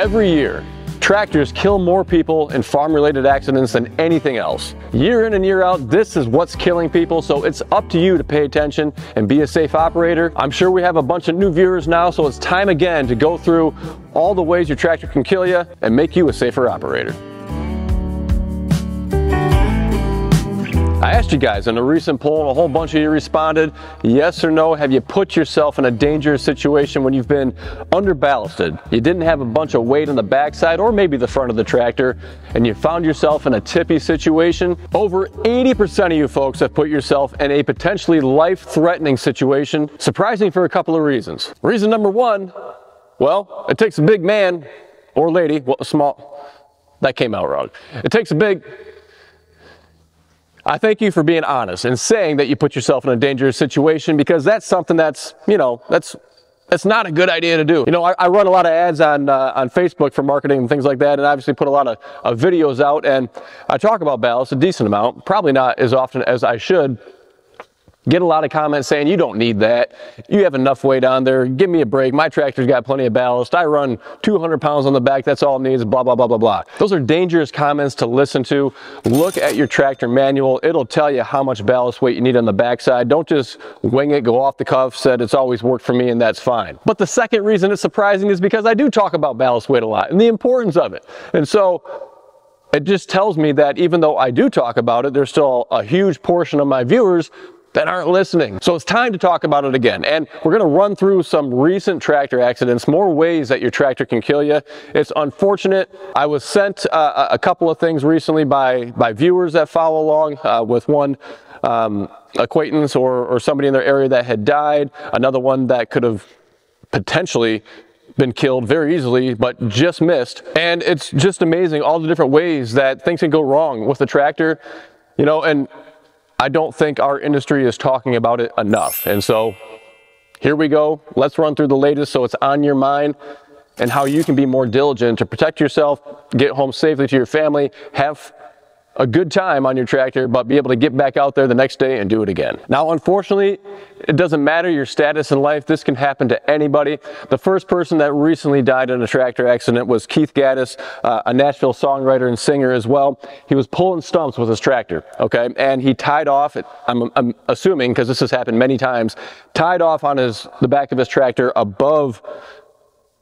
Every year, tractors kill more people in farm-related accidents than anything else. Year in and year out, this is what's killing people, so it's up to you to pay attention and be a safe operator. I'm sure we have a bunch of new viewers now, so it's time again to go through all the ways your tractor can kill you and make you a safer operator. I asked you guys in a recent poll and a whole bunch of you responded, yes or no, have you put yourself in a dangerous situation when you've been under ballasted? You didn't have a bunch of weight on the backside or maybe the front of the tractor and you found yourself in a tippy situation? Over 80% of you folks have put yourself in a potentially life-threatening situation, surprising for a couple of reasons. Reason number one, well, it takes a big man or lady, well, small, that came out wrong. It takes a big I thank you for being honest and saying that you put yourself in a dangerous situation because that's something that's, you know, that's that's not a good idea to do. You know, I, I run a lot of ads on uh, on Facebook for marketing and things like that, and obviously put a lot of, of videos out, and I talk about ballast a decent amount, probably not as often as I should, Get a lot of comments saying you don't need that. You have enough weight on there. Give me a break. My tractor's got plenty of ballast. I run 200 pounds on the back. That's all it needs. Blah, blah, blah, blah, blah. Those are dangerous comments to listen to. Look at your tractor manual. It'll tell you how much ballast weight you need on the backside. Don't just wing it, go off the cuff, said it's always worked for me and that's fine. But the second reason it's surprising is because I do talk about ballast weight a lot and the importance of it. And so it just tells me that even though I do talk about it, there's still a huge portion of my viewers that aren't listening. So it's time to talk about it again. And we're going to run through some recent tractor accidents, more ways that your tractor can kill you. It's unfortunate. I was sent uh, a couple of things recently by, by viewers that follow along uh, with one um, acquaintance or, or somebody in their area that had died, another one that could have potentially been killed very easily, but just missed. And it's just amazing all the different ways that things can go wrong with the tractor, you know, and I don't think our industry is talking about it enough. And so here we go. Let's run through the latest so it's on your mind and how you can be more diligent to protect yourself, get home safely to your family, have a good time on your tractor, but be able to get back out there the next day and do it again. Now, unfortunately, it doesn't matter your status in life. This can happen to anybody. The first person that recently died in a tractor accident was Keith Gattis, uh, a Nashville songwriter and singer as well. He was pulling stumps with his tractor, okay? And he tied off, I'm, I'm assuming, because this has happened many times, tied off on his the back of his tractor above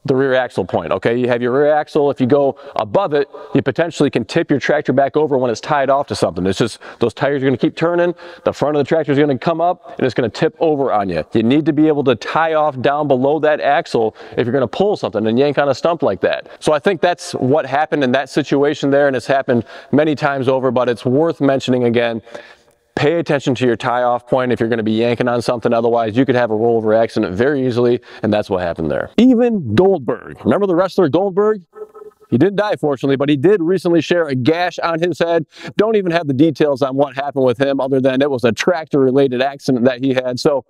the rear axle point, okay? You have your rear axle, if you go above it, you potentially can tip your tractor back over when it's tied off to something. It's just, those tires are gonna keep turning, the front of the tractor is gonna come up, and it's gonna tip over on you. You need to be able to tie off down below that axle if you're gonna pull something and yank on a stump like that. So I think that's what happened in that situation there, and it's happened many times over, but it's worth mentioning again pay attention to your tie off point if you're going to be yanking on something. Otherwise, you could have a rollover accident very easily, and that's what happened there. Even Goldberg, remember the wrestler Goldberg? He didn't die, fortunately, but he did recently share a gash on his head. Don't even have the details on what happened with him other than it was a tractor related accident that he had. So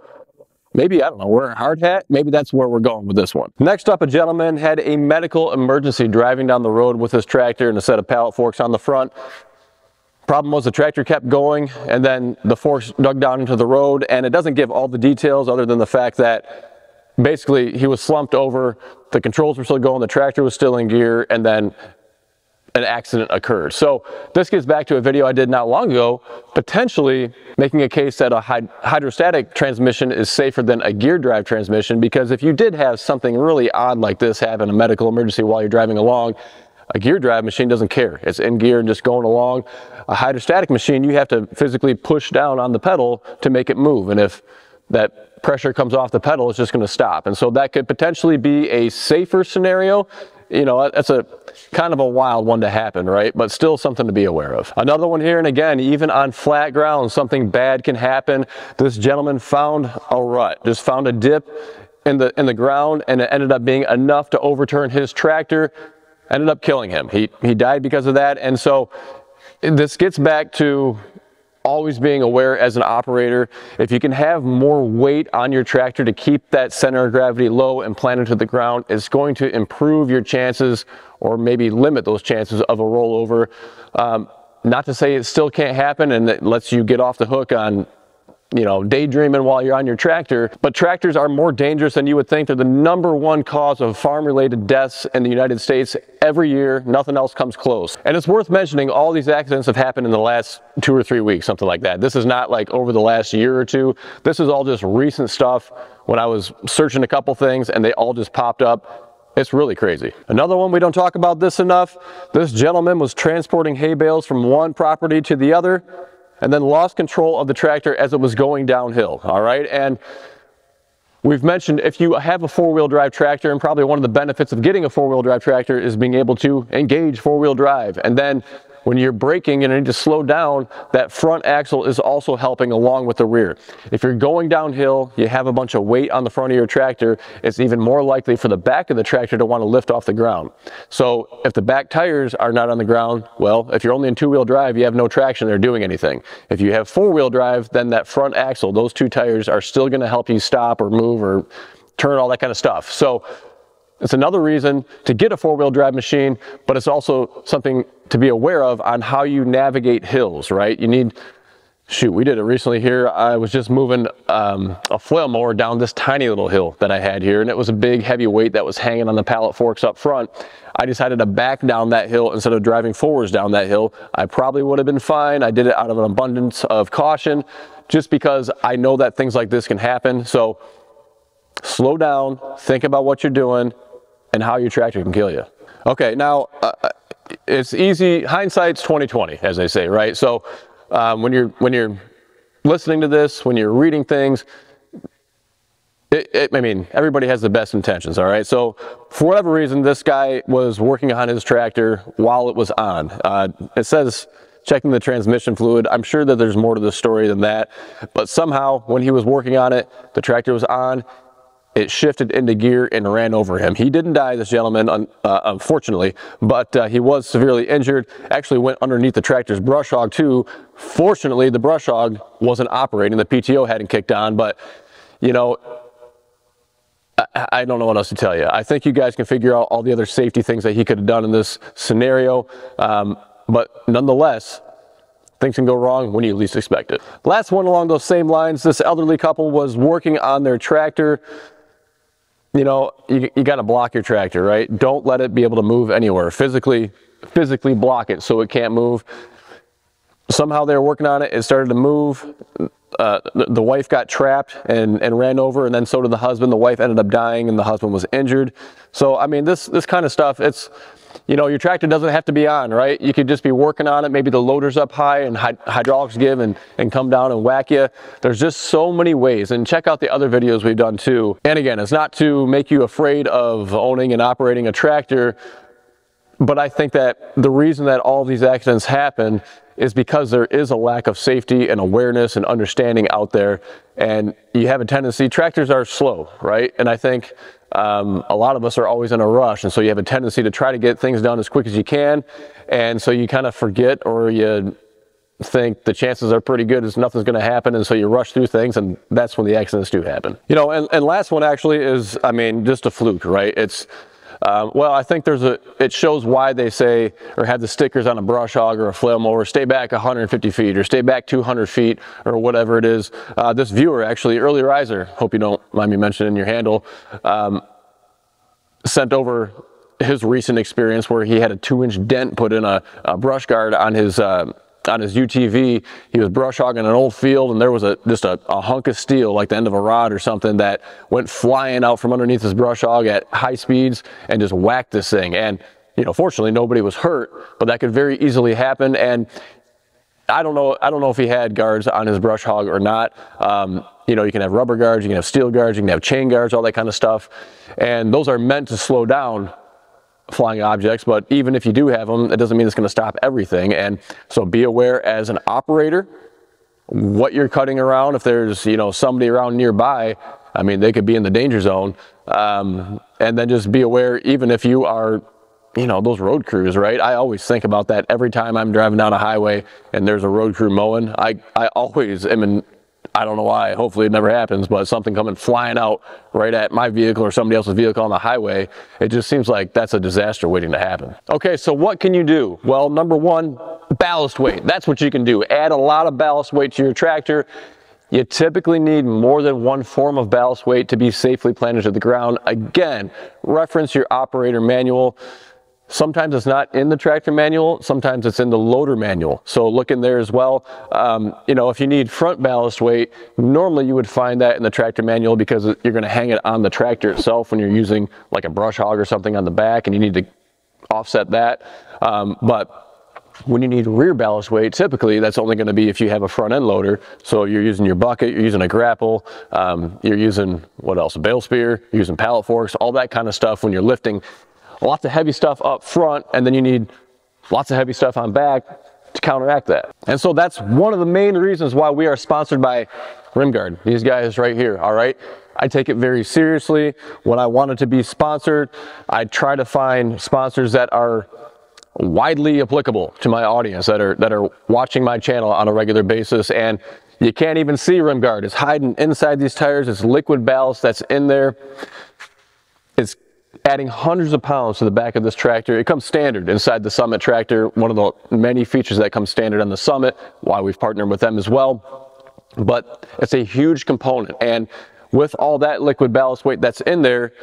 maybe, I don't know, wear a hard hat. Maybe that's where we're going with this one. Next up, a gentleman had a medical emergency driving down the road with his tractor and a set of pallet forks on the front. Problem was the tractor kept going and then the force dug down into the road and it doesn't give all the details other than the fact that basically he was slumped over, the controls were still going, the tractor was still in gear and then an accident occurred. So this gets back to a video I did not long ago, potentially making a case that a hydrostatic transmission is safer than a gear drive transmission because if you did have something really odd like this happen, a medical emergency while you're driving along, a gear drive machine doesn't care. It's in gear and just going along. A hydrostatic machine, you have to physically push down on the pedal to make it move. And if that pressure comes off the pedal, it's just going to stop. And so that could potentially be a safer scenario. You know, that's a kind of a wild one to happen, right? But still something to be aware of. Another one here, and again, even on flat ground, something bad can happen. This gentleman found a rut, just found a dip in the in the ground, and it ended up being enough to overturn his tractor ended up killing him. He, he died because of that. And so this gets back to always being aware as an operator. If you can have more weight on your tractor to keep that center of gravity low and planted to the ground, it's going to improve your chances or maybe limit those chances of a rollover. Um, not to say it still can't happen and it lets you get off the hook on you know, daydreaming while you're on your tractor. But tractors are more dangerous than you would think. They're the number one cause of farm related deaths in the United States every year. Nothing else comes close. And it's worth mentioning all these accidents have happened in the last two or three weeks, something like that. This is not like over the last year or two. This is all just recent stuff when I was searching a couple things and they all just popped up. It's really crazy. Another one, we don't talk about this enough. This gentleman was transporting hay bales from one property to the other and then lost control of the tractor as it was going downhill, all right? And we've mentioned if you have a four-wheel drive tractor, and probably one of the benefits of getting a four-wheel drive tractor is being able to engage four-wheel drive. And then when you're braking and you need to slow down, that front axle is also helping along with the rear. If you're going downhill, you have a bunch of weight on the front of your tractor, it's even more likely for the back of the tractor to want to lift off the ground. So if the back tires are not on the ground, well, if you're only in two-wheel drive, you have no traction there doing anything. If you have four-wheel drive, then that front axle, those two tires are still going to help you stop or move or turn, all that kind of stuff. So it's another reason to get a four-wheel drive machine, but it's also something to be aware of on how you navigate hills, right? You need, shoot, we did it recently here. I was just moving um, a flail mower down this tiny little hill that I had here, and it was a big heavy weight that was hanging on the pallet forks up front. I decided to back down that hill instead of driving forwards down that hill. I probably would have been fine. I did it out of an abundance of caution just because I know that things like this can happen. So slow down, think about what you're doing, and how your tractor can kill you. Okay, now uh, uh it's easy. Hindsight's 2020, as they say, right? So um, when you're when you're listening to this, when you're reading things, it, it, I mean, everybody has the best intentions, all right? So for whatever reason, this guy was working on his tractor while it was on. Uh, it says checking the transmission fluid. I'm sure that there's more to the story than that, but somehow when he was working on it, the tractor was on, it shifted into gear and ran over him. He didn't die, this gentleman, uh, unfortunately, but uh, he was severely injured. Actually went underneath the tractor's brush hog too. Fortunately, the brush hog wasn't operating. The PTO hadn't kicked on, but you know, I, I don't know what else to tell you. I think you guys can figure out all the other safety things that he could have done in this scenario. Um, but nonetheless, things can go wrong when you least expect it. Last one along those same lines, this elderly couple was working on their tractor you know, you, you got to block your tractor, right? Don't let it be able to move anywhere. Physically, physically block it so it can't move. Somehow they were working on it. It started to move. Uh, the, the, wife got trapped and, and ran over, and then so did the husband. The wife ended up dying, and the husband was injured. So, I mean, this this kind of stuff, it's you know, your tractor doesn't have to be on, right? You could just be working on it. Maybe the loader's up high and hydraulics give and, and come down and whack you. There's just so many ways. And check out the other videos we've done too. And again, it's not to make you afraid of owning and operating a tractor, but I think that the reason that all these accidents happen is because there is a lack of safety and awareness and understanding out there. And you have a tendency, tractors are slow, right? And I think um, a lot of us are always in a rush. And so you have a tendency to try to get things done as quick as you can. And so you kind of forget or you think the chances are pretty good is nothing's going to happen. And so you rush through things and that's when the accidents do happen. You know, and, and last one actually is, I mean, just a fluke, right? It's, um, well, I think there's a, it shows why they say, or have the stickers on a brush hog or a flail mower, stay back 150 feet or stay back 200 feet or whatever it is. Uh, this viewer actually, early riser, hope you don't mind me mentioning your handle, um, sent over his recent experience where he had a two inch dent put in a, a brush guard on his, uh, on his UTV, he was brush hogging an old field and there was a just a, a, hunk of steel like the end of a rod or something that went flying out from underneath his brush hog at high speeds and just whacked this thing. And, you know, fortunately nobody was hurt, but that could very easily happen. And I don't know, I don't know if he had guards on his brush hog or not. Um, you know, you can have rubber guards, you can have steel guards, you can have chain guards, all that kind of stuff. And those are meant to slow down flying objects, but even if you do have them, it doesn't mean it's going to stop everything. And so be aware as an operator what you're cutting around. If there's, you know, somebody around nearby, I mean, they could be in the danger zone. Um, and then just be aware, even if you are, you know, those road crews, right? I always think about that every time I'm driving down a highway and there's a road crew mowing. I, I always am in I don't know why, hopefully it never happens, but something coming flying out right at my vehicle or somebody else's vehicle on the highway, it just seems like that's a disaster waiting to happen. Okay, so what can you do? Well, number one, ballast weight. That's what you can do. Add a lot of ballast weight to your tractor. You typically need more than one form of ballast weight to be safely planted to the ground. Again, reference your operator manual. Sometimes it's not in the tractor manual, sometimes it's in the loader manual. So look in there as well. Um, you know, if you need front ballast weight, normally you would find that in the tractor manual because you're gonna hang it on the tractor itself when you're using like a brush hog or something on the back and you need to offset that. Um, but when you need rear ballast weight, typically that's only going to be if you have a front end loader. So you're using your bucket, you're using a grapple, um, you're using what else? A bale spear, you're using pallet forks, all that kind of stuff when you're lifting lots of heavy stuff up front, and then you need lots of heavy stuff on back to counteract that. And so that's one of the main reasons why we are sponsored by Rim Guard. These guys right here, all right? I take it very seriously. When I wanted to be sponsored, I try to find sponsors that are widely applicable to my audience that are that are watching my channel on a regular basis and you can't even see Rim Guard. It's hiding inside these tires. It's liquid ballast that's in there. Adding hundreds of pounds to the back of this tractor. It comes standard inside the Summit tractor, one of the many features that comes standard on the Summit, why we've partnered with them as well. But it's a huge component. And with all that liquid ballast weight that's in there,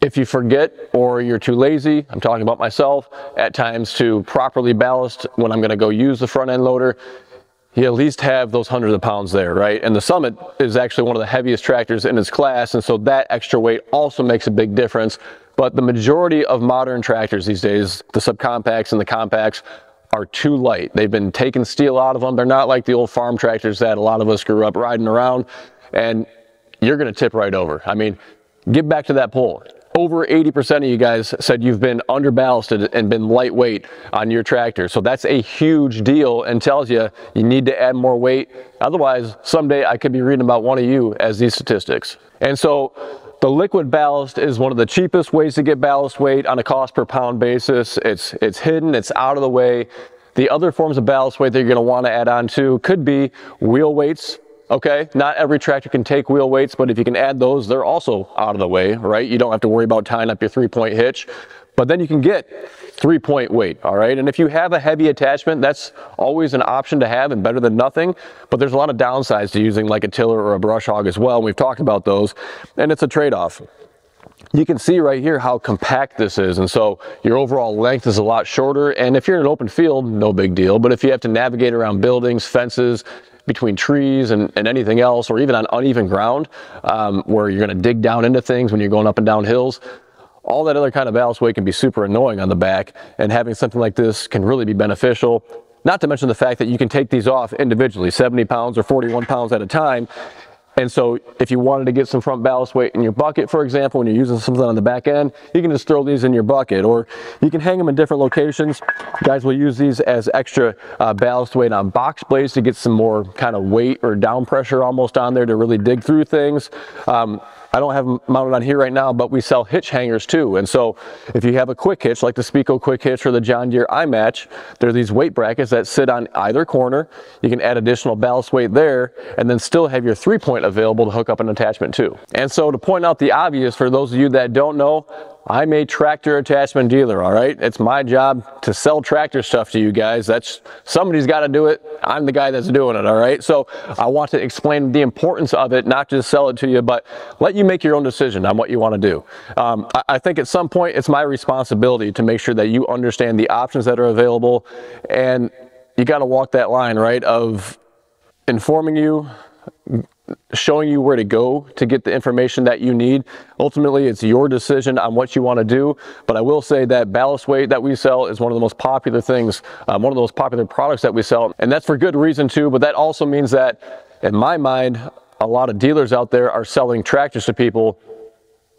if you forget or you're too lazy, I'm talking about myself, at times to properly ballast when I'm gonna go use the front end loader, you at least have those hundreds of pounds there, right? And the Summit is actually one of the heaviest tractors in its class, and so that extra weight also makes a big difference. But the majority of modern tractors these days, the subcompacts and the compacts, are too light. They've been taking steel out of them. They're not like the old farm tractors that a lot of us grew up riding around, and you're gonna tip right over. I mean, get back to that poll over 80% of you guys said you've been under ballasted and been lightweight on your tractor. So that's a huge deal and tells you you need to add more weight. Otherwise, someday I could be reading about one of you as these statistics. And so the liquid ballast is one of the cheapest ways to get ballast weight on a cost per pound basis. It's, it's hidden, it's out of the way. The other forms of ballast weight that you're gonna wanna add on to could be wheel weights, okay? Not every tractor can take wheel weights, but if you can add those, they're also out of the way, right? You don't have to worry about tying up your three-point hitch, but then you can get three-point weight, all right? And if you have a heavy attachment, that's always an option to have and better than nothing, but there's a lot of downsides to using like a tiller or a brush hog as well, we've talked about those, and it's a trade-off you can see right here how compact this is and so your overall length is a lot shorter and if you're in an open field no big deal but if you have to navigate around buildings fences between trees and, and anything else, or even on uneven ground um, where you're going to dig down into things when you're going up and down hills. All that other kind of ballast weight can be super annoying on the back, and having something like this can really be beneficial. Not to mention the fact that you can take these off individually, 70 pounds or 41 pounds at a time, and so if you wanted to get some front ballast weight in your bucket, for example, when you're using something on the back end, you can just throw these in your bucket or you can hang them in different locations. guys will use these as extra uh, ballast weight on box blades to get some more kind of weight or down pressure almost on there to really dig through things. Um, I don't have them mounted on here right now, but we sell hitch hangers too. And so if you have a quick hitch, like the Speeco quick hitch or the John Deere iMatch, there are these weight brackets that sit on either corner. You can add additional ballast weight there and then still have your three point available to hook up an attachment too. And so to point out the obvious for those of you that don't know, I'm a tractor attachment dealer, all right? It's my job to sell tractor stuff to you guys. That's somebody's got to do it. I'm the guy that's doing it, all right? So I want to explain the importance of it, not just sell it to you, but let you make your own decision on what you want to do. Um, I, I think at some point it's my responsibility to make sure that you understand the options that are available and you got to walk that line, right, of informing you, showing you where to go to get the information that you need. Ultimately, it's your decision on what you want to do. But I will say that ballast weight that we sell is one of the most popular things, um, one of the most popular products that we sell. And that's for good reason too. But that also means that in my mind, a lot of dealers out there are selling tractors to people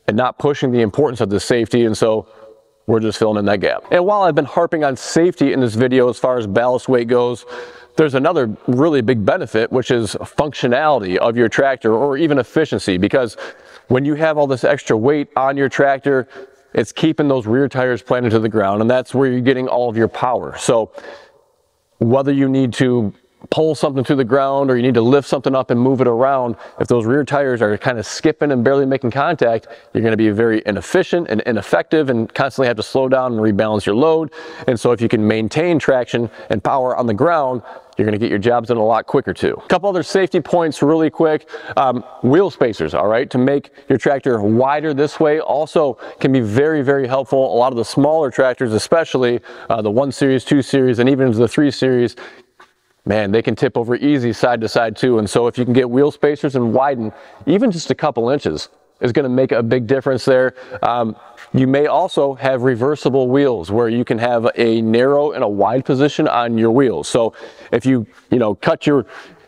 and not pushing the importance of the safety. And so we're just filling in that gap. And while I've been harping on safety in this video as far as ballast weight goes, there's another really big benefit, which is functionality of your tractor or even efficiency because when you have all this extra weight on your tractor, it's keeping those rear tires planted to the ground and that's where you're getting all of your power. So whether you need to pull something through the ground or you need to lift something up and move it around, if those rear tires are kind of skipping and barely making contact, you're going to be very inefficient and ineffective and constantly have to slow down and rebalance your load. And so if you can maintain traction and power on the ground, you're going to get your jobs done a lot quicker too. A couple other safety points really quick. Um, wheel spacers, all right, to make your tractor wider this way also can be very, very helpful. A lot of the smaller tractors, especially uh, the 1 Series, 2 Series, and even the 3 Series, man, they can tip over easy side to side too. And so if you can get wheel spacers and widen even just a couple inches is going to make a big difference there. Um, you may also have reversible wheels where you can have a narrow and a wide position on your wheels. So if you, you know, cut your,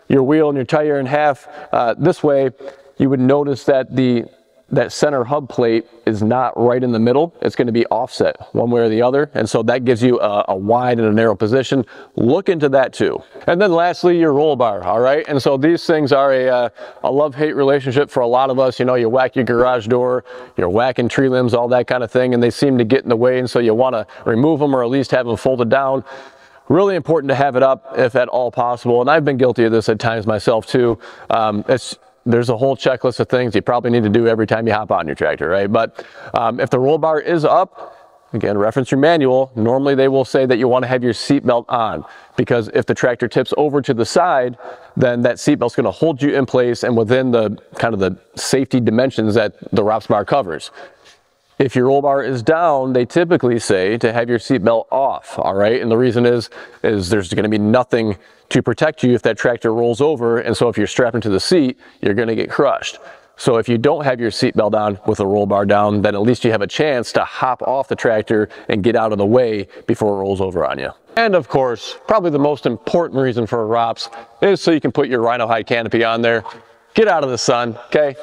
your wheel and your tire in half uh, this way, you would notice that the that center hub plate is not right in the middle. It's going to be offset one way or the other. And so that gives you a, a, wide and a narrow position. Look into that too. And then lastly, your roll bar. All right. And so these things are a, uh, a love-hate relationship for a lot of us. You know, you whack your garage door, you're whacking tree limbs, all that kind of thing, and they seem to get in the way. And so you want to remove them or at least have them folded down really important to have it up if at all possible. And I've been guilty of this at times myself too. Um, it's there's a whole checklist of things you probably need to do every time you hop on your tractor, right? But um, if the roll bar is up, again, reference your manual, normally they will say that you want to have your seatbelt on because if the tractor tips over to the side, then that seatbelt's going to hold you in place and within the kind of the safety dimensions that the ROPS bar covers. If your roll bar is down, they typically say to have your seatbelt off, all right? And the reason is, is there's gonna be nothing to protect you if that tractor rolls over. And so if you're strapped into the seat, you're gonna get crushed. So if you don't have your seatbelt on with a roll bar down, then at least you have a chance to hop off the tractor and get out of the way before it rolls over on you. And of course, probably the most important reason for ROPS is so you can put your rhino hide canopy on there, get out of the sun, okay?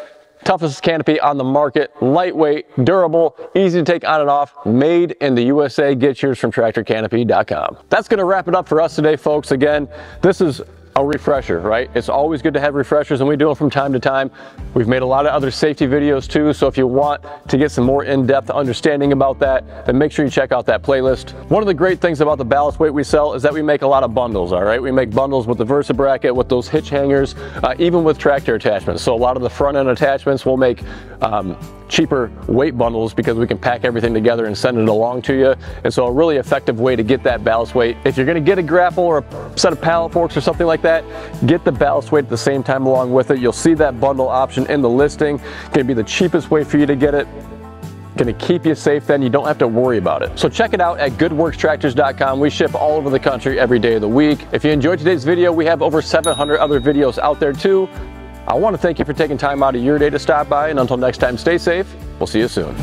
Toughest canopy on the market, lightweight, durable, easy to take on and off, made in the USA. Get yours from tractorcanopy.com. That's gonna wrap it up for us today, folks. Again, this is a refresher, right? It's always good to have refreshers and we do them from time to time. We've made a lot of other safety videos too, so if you want to get some more in-depth understanding about that, then make sure you check out that playlist. One of the great things about the ballast weight we sell is that we make a lot of bundles, all right? We make bundles with the VersaBracket, with those hitch hangers, uh, even with tractor attachments. So a lot of the front end attachments we'll make um, cheaper weight bundles because we can pack everything together and send it along to you. And so a really effective way to get that ballast weight. If you're gonna get a grapple or a set of pallet forks or something like that, get the ballast weight at the same time along with it. You'll see that bundle option in the listing. It's gonna be the cheapest way for you to get it going to keep you safe then you don't have to worry about it so check it out at goodworkstractors.com we ship all over the country every day of the week if you enjoyed today's video we have over 700 other videos out there too I want to thank you for taking time out of your day to stop by, and until next time, stay safe. We'll see you soon.